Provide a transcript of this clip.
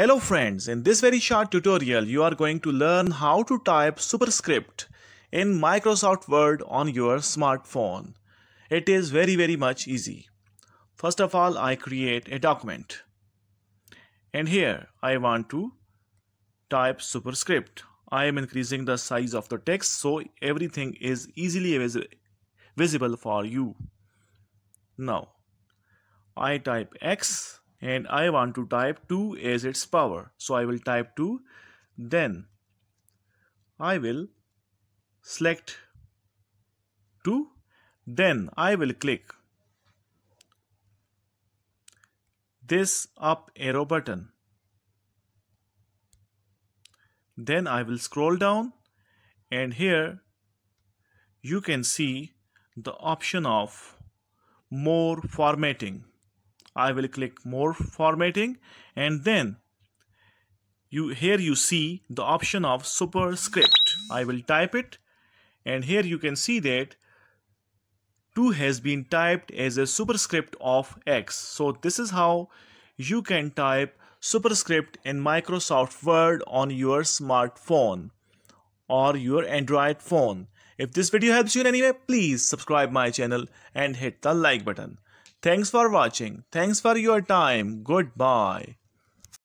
Hello friends, in this very short tutorial you are going to learn how to type superscript in Microsoft Word on your smartphone. It is very very much easy. First of all I create a document and here I want to type superscript. I am increasing the size of the text so everything is easily vis visible for you. Now I type X and I want to type 2 as its power. So I will type 2 then I will select 2 then I will click this up arrow button. Then I will scroll down. And here you can see the option of more formatting I will click more formatting and then you here you see the option of superscript I will type it and here you can see that 2 has been typed as a superscript of X so this is how you can type superscript in Microsoft Word on your smartphone or your Android phone. If this video helps you in any way, please subscribe my channel and hit the like button. Thanks for watching. Thanks for your time. Goodbye.